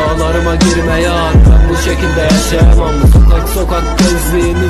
Rüyalarıma girme yar Ben bu şekilde yaşayamam. Sokak sokak gezdiğimiz yolları da